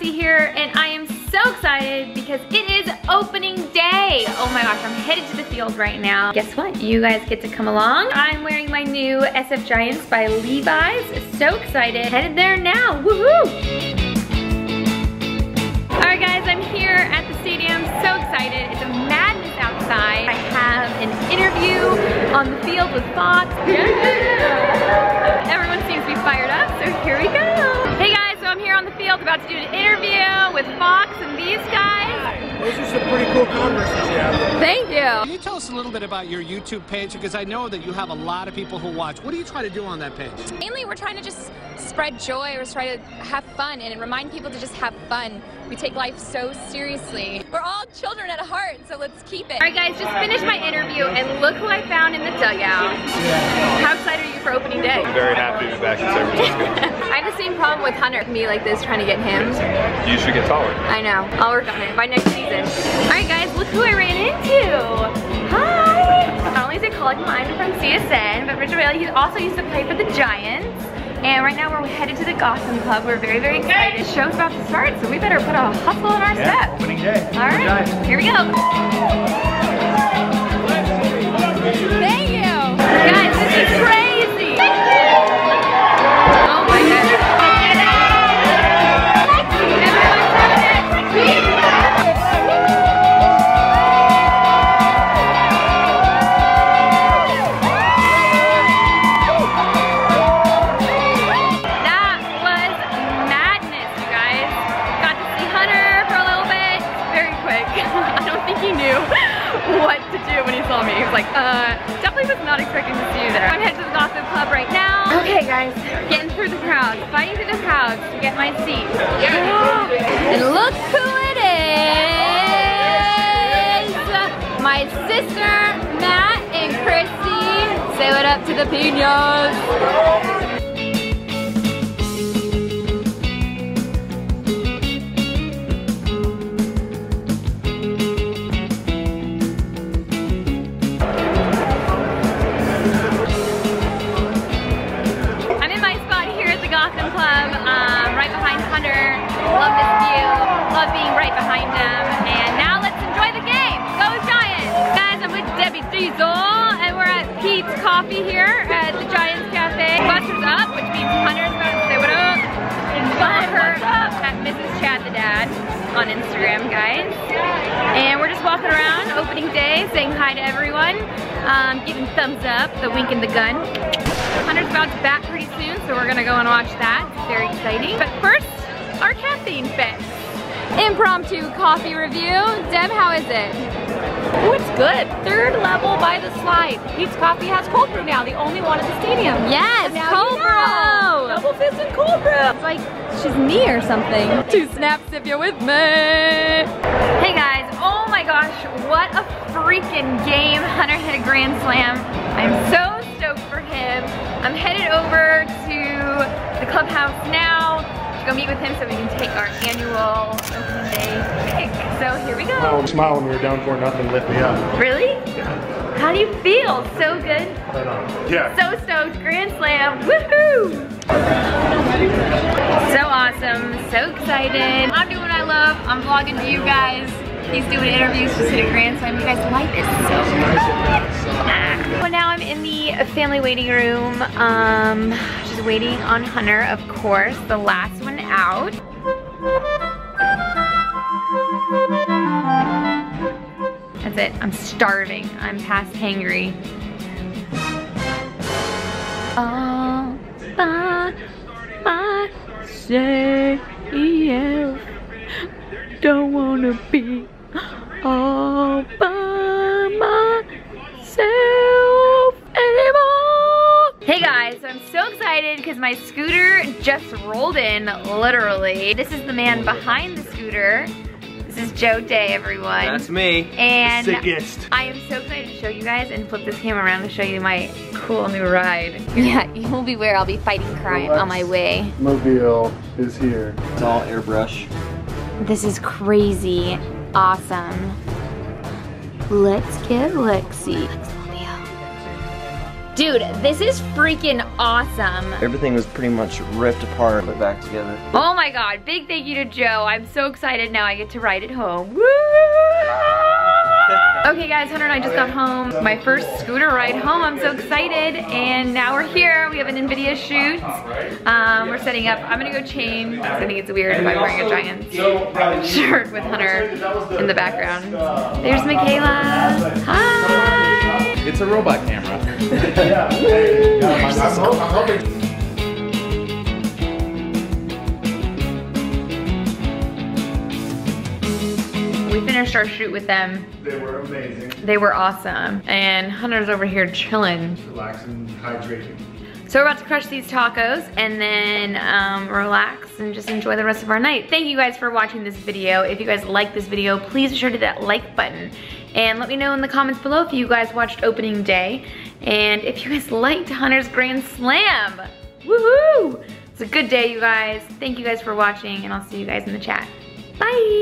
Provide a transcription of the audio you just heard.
Here, and I am so excited because it is opening day. Oh my gosh, I'm headed to the field right now. Guess what? You guys get to come along. I'm wearing my new SF Giants by Levi's. So excited. Headed there now. Woohoo! Alright guys, I'm here at the stadium, so excited. It's a madness outside. I have an interview on the field with Fox. Everyone seems to be fired up, about to do an interview with Fox and these guys. Those are some pretty cool converses you have. Thank you. Can you tell us a little bit about your YouTube page? Because I know that you have a lot of people who watch. What do you try to do on that page? Mainly, we're trying to just spread joy. We're trying to have fun and remind people to just have fun. We take life so seriously. We're all children at heart, so let's keep it. Alright guys, just finished my interview and look who I found in the dugout. How excited are you for opening day? very happy to be back in San Francisco. I have the same problem with Hunter, me like this, trying to get him. You should get taller. I know. I'll work on it by next season. All right, guys, look who I ran into. Hi. Not only is a colleague of mine from CSN, but Richard Bailey, he also used to play for the Giants. And right now we're headed to the Gotham Club. We're very, very excited. The show's about to start, so we better put a hustle in our step. Opening day. All right, here we go. Thank you. Guys, this is crazy. To do when he saw me. He was like, uh, definitely was not expecting to see you there. I'm headed to the Gotham Club right now. Okay, guys, getting through the crowd, fighting through the crowd to get my seat. And look who it is! My sister, Matt, and Chrissy. Say what up to the Pinos. Love this view, love being right behind him. And now let's enjoy the game. Go Giants! Guys, I'm with Debby Diesel, and we're at Peet's Coffee here at the Giants Cafe. Buster's up, which means Hunter's about to say what up. Follow her at Mrs. Chad the Dad on Instagram, guys. And we're just walking around, opening day, saying hi to everyone, um, giving thumbs up, the wink and the gun. Hunter's about to bat pretty soon, so we're gonna go and watch that. It's very exciting. But first, our caffeine fix. Impromptu coffee review. Deb, how is it? Oh, it's good. Third level by the slide. Peet's Coffee has cold brew now, the only one at the stadium. Yes, Now cold brew. Double fist and cold brew. It's like she's me or something. Two snaps if you're with me. Hey guys, oh my gosh, what a freaking game. Hunter hit a grand slam. I'm so stoked for him. I'm headed over go meet with him so we can take our annual opening day pick. So here we go. Oh, smile when we were down for nothing, lift me up. Really? How do you feel? So good? Yeah. So stoked, grand slam, woohoo! So awesome, so excited. I'm doing what I love, I'm vlogging for you guys. He's doing interviews, just hit a grand slam. You guys, life is so good. Well, now I'm in the family waiting room, um, just waiting on Hunter, of course, the last one out. That's it, I'm starving. I'm past hangry. all by myself. Don't wanna be all by excited because my scooter just rolled in, literally. This is the man behind the scooter. This is Joe Day, everyone. That's me. And Sickest. I am so excited to show you guys and flip this camera around to show you my cool new ride. Yeah, you'll beware. I'll be fighting crime on my way. Mobile is here. It's all airbrush. This is crazy awesome. Let's get Lexi. Dude, this is freaking awesome. Everything was pretty much ripped apart, put back together. Oh my god, big thank you to Joe. I'm so excited now I get to ride it home. Woo! Okay guys, Hunter and I just got home. My first scooter ride home. I'm so excited. And now we're here. We have an NVIDIA shoot. Um, we're setting up. I'm gonna go change. I think it's weird if I'm wearing a giant shirt with Hunter in the background. There's Michaela. Hi! It's a robot camera. We finished our shoot with them. They were amazing. They were awesome. And Hunter's over here chilling. Relaxing, hydrating. So we're about to crush these tacos and then um, relax and just enjoy the rest of our night. Thank you guys for watching this video. If you guys like this video, please be sure to hit that like button. And let me know in the comments below if you guys watched opening day. And if you guys liked Hunter's Grand Slam. Woohoo! It's a good day, you guys. Thank you guys for watching and I'll see you guys in the chat. Bye!